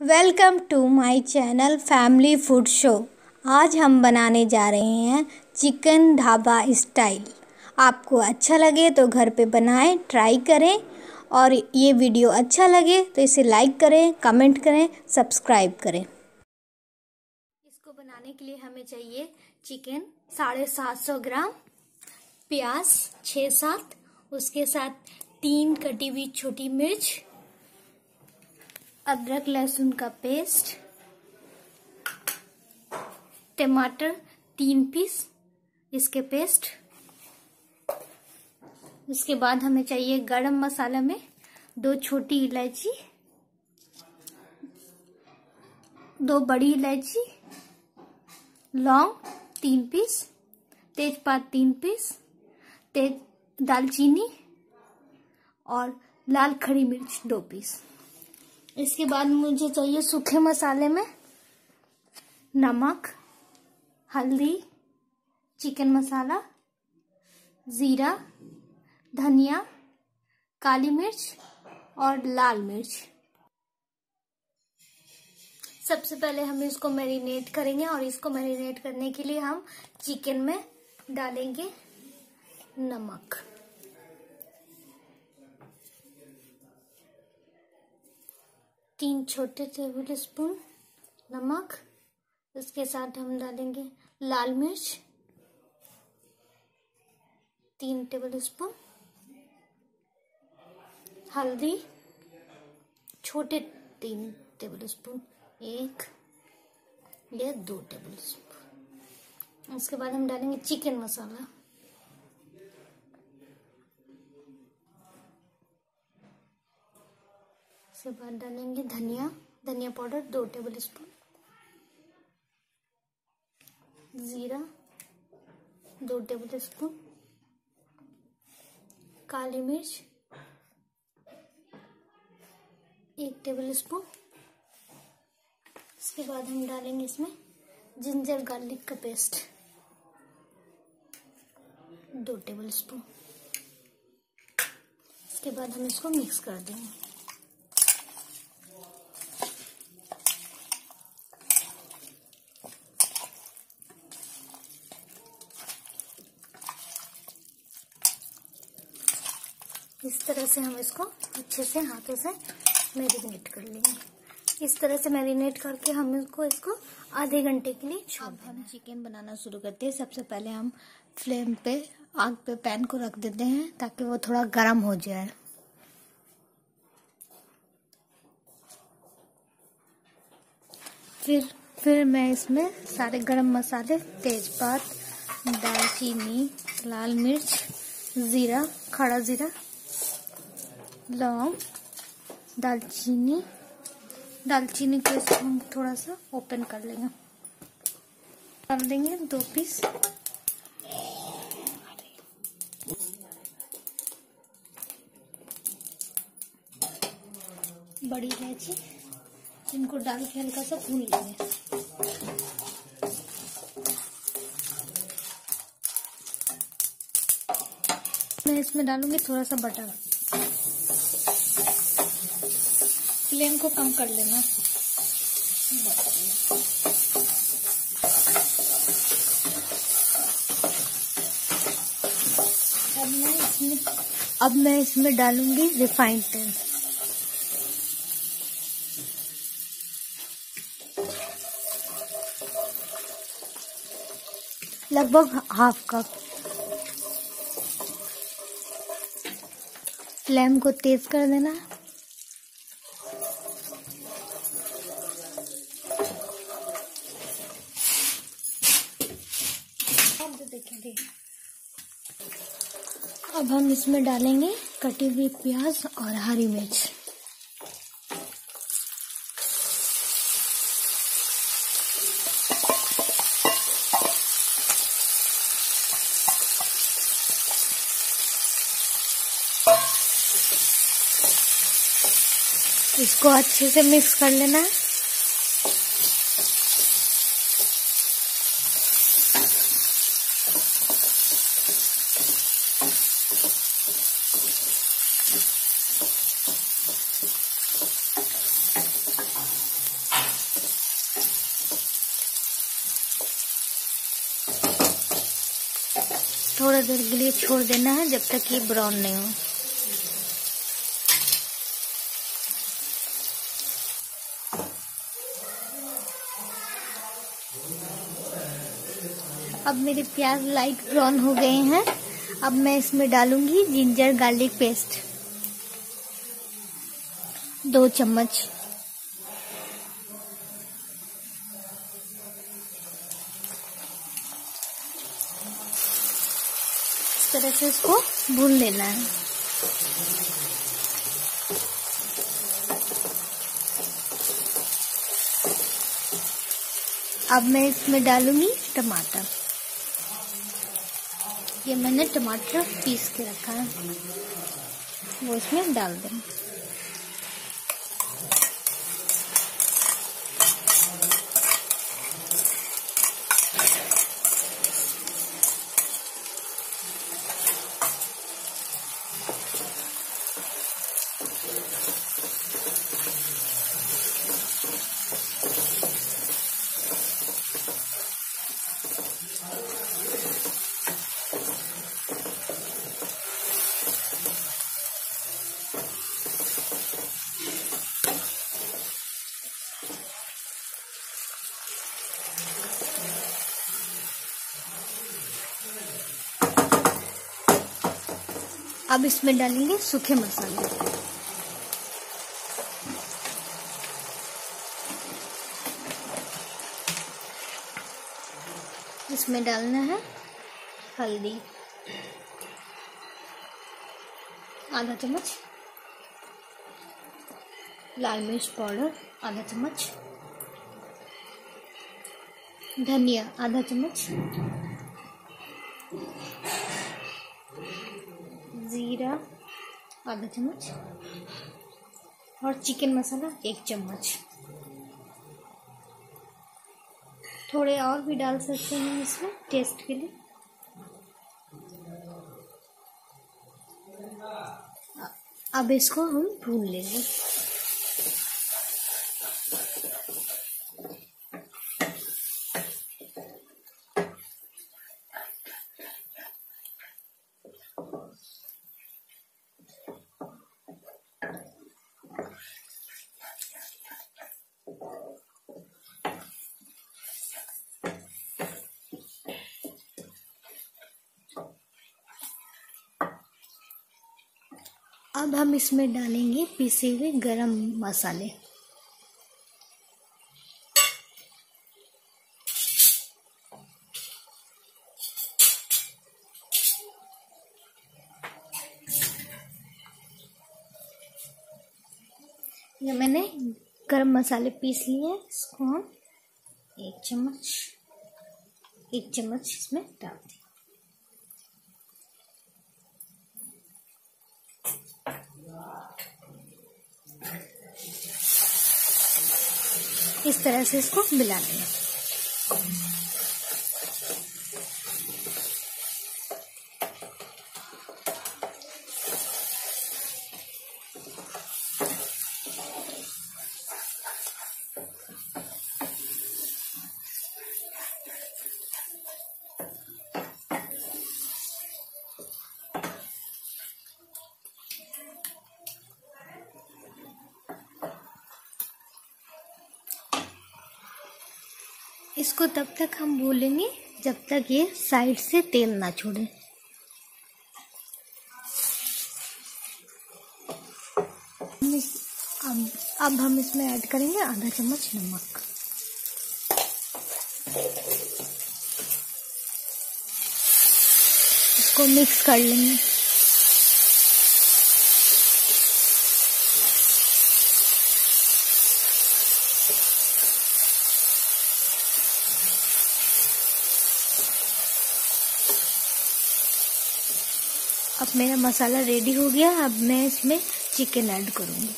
Welcome to my channel family food show. आज हम बनाने जा रहे हैं चिकन ढाबा स्टाइल। आपको अच्छा लगे तो घर पे बनाएँ, ट्राई करें। और ये वीडियो अच्छा लगे तो इसे लाइक करें, कमेंट करें, सब्सक्राइब करें। इसको बनाने के लिए हमें चाहिए चिकन साढ़े सात सौ ग्राम, प्याज छः सात, उसके साथ तीन कटी हुई छोटी मिर्च अदरक, लहसुन का पेस्ट, टमाटर तीन पीस, इसके पेस्ट। उसके बाद हमें चाहिए गरम मसाला में दो छोटी इलायची, दो बड़ी इलायची, लौंग तीन पीस, तेजपात तीन पीस, तेज दालचीनी और लाल खड़ी मिर्च दो पीस। इसके बाद मुझे चाहिए सूखे मसाले में नमक, हल्दी, चिकन मसाला, ज़ीरा, धनिया, काली मिर्च और लाल मिर्च। सबसे पहले हम इसको मैरिनेट करेंगे और इसको मैरिनेट करने के लिए हम चिकन में डालेंगे नमक। तीन छोटे टेबल स्पून नमक, उसके साथ हम डालेंगे लाल मिर्च, तीन टेबल स्पून हल्दी, छोटे तीन टेबल स्पून एक या दो टेबल स्पून उसके बाद हम डालेंगे चिकन मसाला उसके बाद डालेंगे धनिया धनिया पाउडर, दो टेबल स्पून ज़ीरा, दो टेबल स्पून काली मिर्च, एक टेबल स्पून इसके बाद हम डालेंगे इसमें जिंजर गार्लिक का पेस्ट दो टेबल स्पून इसके बाद हम इसको मिक्स कर देंगे इस तरह से हम इसको अच्छे से हाथों से मैरिनेट कर लेंगे। इस तरह से मैरिनेट करके हम इसको इसको आधे घंटे के लिए छोड़ हम चिकन बनाना शुरू करते हैं। सबसे पहले हम फ्लेम पे आग पे पैन को रख देते हैं ताकि वो थोड़ा गर्म हो जाए। फिर फिर मैं इसमें सारे गरम मसाले तेजपात दालचीनी लाल मिर्च ज़ीरा खड़ा ज़ीरा लौंग, दालचीनी। दालचीनी को इसको हम थोड़ा सा ओपन कर लेंगे। डाल देंगे दो पीस बड़ी इलायची, इनको डाल के हल्का सा भून लेंगे। मैं इसमें डालूँगी थोड़ा सा बटर फ्लेम को कम कर लेना। अब मैं इसमें, अब मैं इसमें डालूँगी रिफाइंड तेल। लगभग हाफ़ कप फ्लेम को तेज कर देना। अब हम इसमें डालेंगे कटी हुई प्याज और हरी मिर्च। इसको अच्छे से मिक्स कर लेना। है थोड़ा देर के लिए छोड़ देना है, जब तक ये ब्राउन नहीं हो। अब मेरे प्याज लाइट ब्राउन हो गए हैं। अब मैं इसमें डालूँगी जिंजर गार्लिक पेस्ट। दो चम्मच। इस से इसको भून लेना है। अब मैं इसमें डालूँगी टमाटर। ये मैंने टमाटर पीस के रखा है। वो इसमें डाल दें अब इसमें डालेंगे सूखे मसाले। इसमें डालना है हल्दी, आधा चम्मच, लाल मिर्च पाउडर, आधा चम्मच, धनिया, आधा चम्मच जीरा आधा चम्मच। और चिकन मसाला एक चम्मच। थोड़े और भी डाल सकते हैं इसमें टेस्ट के लिए। अब इसको हम भून लेंगे। अब हम इसमें डालेंगे पिसे हुए गरम मसाले। ये मैंने गरम मसाले पीस लिए इसको हम एक चम्मच एक चम्मच इसमें डाल दें। इस तरह से इसको मिला लेंगे इसको तब तक हम भूलेंगे जब तक ये साइड से तेल ना छोड़े। अब अब हम इसमें ऐड करेंगे आधा चम्मच नमक। इसको मिक्स कर लेंगे। मेरा मसाला रेडी हो गया अब मैं इसमें चिकन ऐड करूँगी।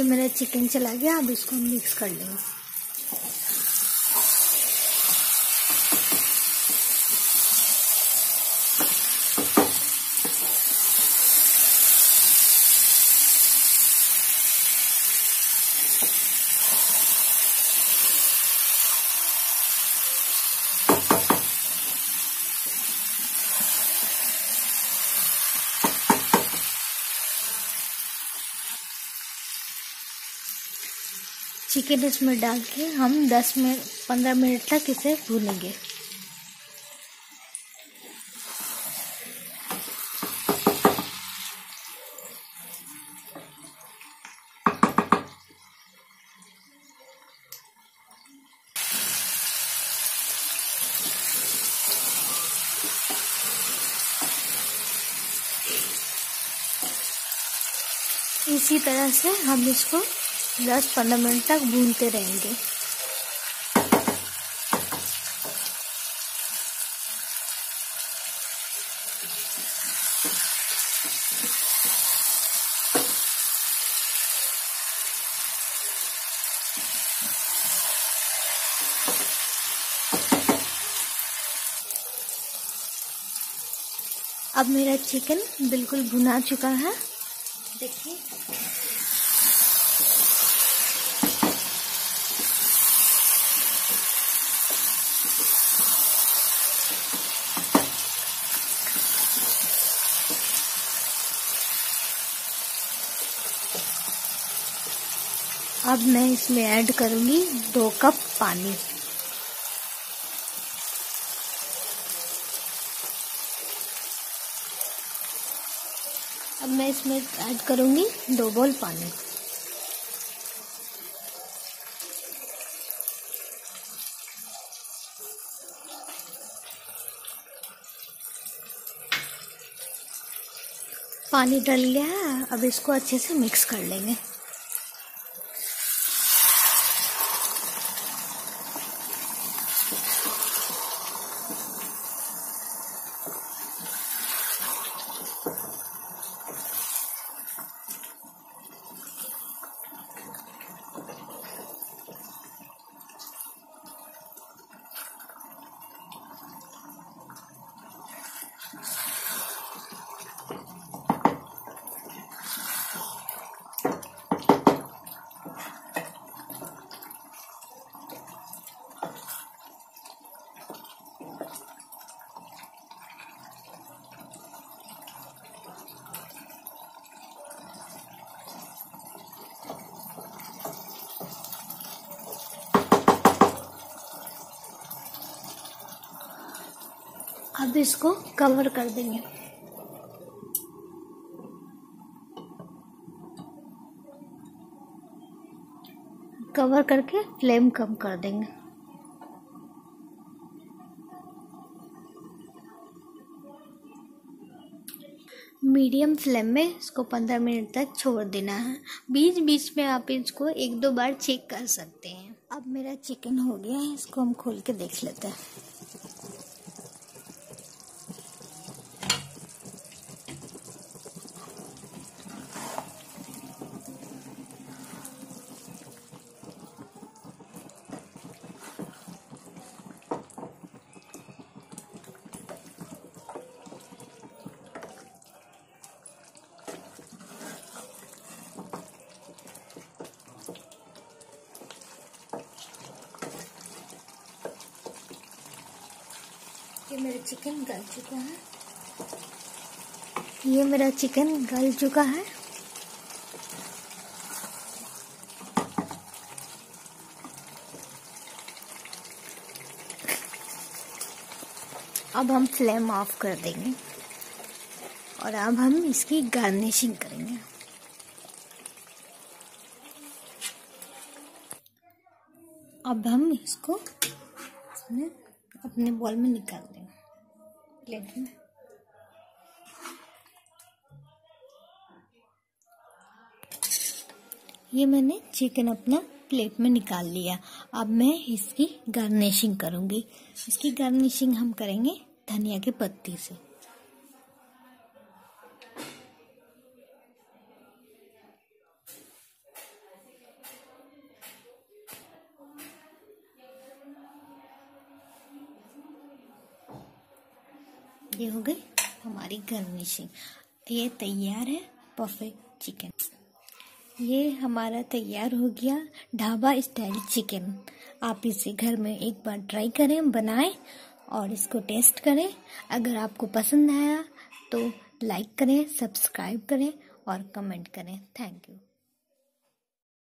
ये मेरा चिकन चला गया अब इसको मिक्स कर लेंगे। चिकन इसमें डाल के हम 10 मिनट 15 मिनट तक इसे भूनेंगे इसी तरह से हम इसको दस पंद्रह मिनट तक भूनते रहेंगे। अब मेरा चिकन बिल्कुल भुना चुका है। देखिए। अब मैं इसमें ऐड करूँगी दो कप पानी। अब मैं इसमें ऐड करूँगी दो बोल पानी। पानी डल गया अब इसको अच्छे से मिक्स कर लेंगे। अब इसको कवर कर देंगे। कवर करके फ्लेम कम कर देंगे। मीडियम फ्लेम में इसको पंद्रह मिनट तक छोड़ देना है। बीच बीच में आप इसको एक दो बार चेक कर सकते हैं। अब मेरा चिकन हो गया है, इसको हम खोल के देख लेते हैं। ये मेरा चिकन गल चुका है। ये मेरा चिकन गल चुका है। अब हम फ्लेम ऑफ़ कर देंगे। और अब हम इसकी गार्निशिंग करेंगे। अब हम इसको अपने बॉल में निकाल देंगे। प्लेट में ये मैंने चिकन अपना प्लेट में निकाल लिया। अब मैं इसकी गार्निशिंग करूँगी। इसकी गार्निशिंग हम करेंगे धनिया के पत्ती से। ये हो गई हमारी गर्निशिंग ये तैयार है परफेक्ट चिकन ये हमारा तैयार हो गया ढाबा स्टाइल चिकन आप इसे घर में एक बार ट्राई करें, बनाएँ और इसको टेस्ट करें। अगर आपको पसंद आया तो लाइक करें सब्सक्राइब करें और कमेंट करें। Thank you